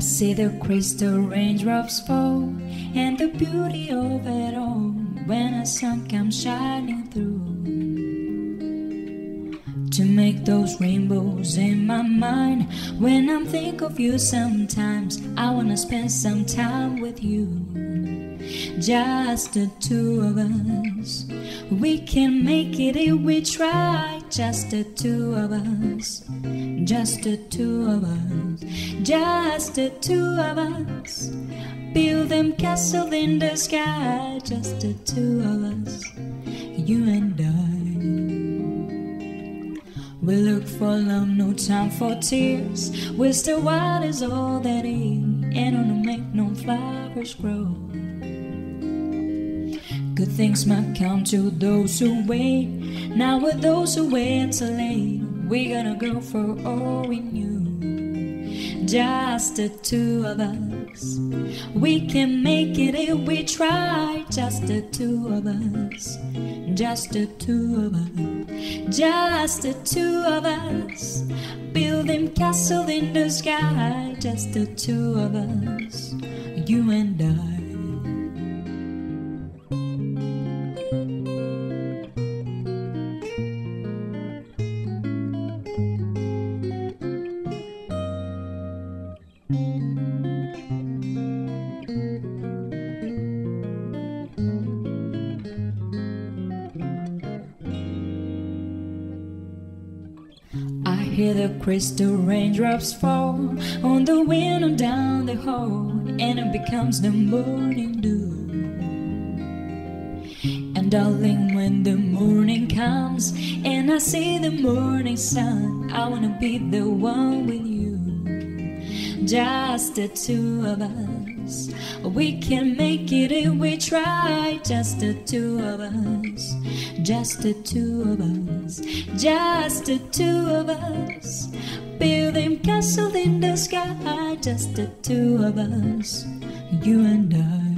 see the crystal raindrops fall and the beauty of it all when the sun comes shining through. To make those rainbows in my mind when I'm think of you sometimes, I wanna spend some time with you. Just the two of us. We can make it if we try. Just the two of us. Just the two of us. Just the two of us. Build them castles in the sky. Just the two of us. You and I. We look for love, no time for tears. The wild is all that is, and on to make no flowers grow. Good things might come to those who wait. Now with those who wait too late, we're gonna go for all we knew. Just the two of us. We can make it if we try. Just the two of us. Just the two of us. Just the two of us. Building castle in the sky. Just the two of us. You and I. I hear the crystal raindrops fall on the window down the hall, and it becomes the morning dew. And darling, when the morning comes and I see the morning sun, I wanna be the one with you. Just the two of us. We can make it if we try. Just the two of us. Just the two of us. Just the two of us. Building castles in the sky. Just the two of us. You and I.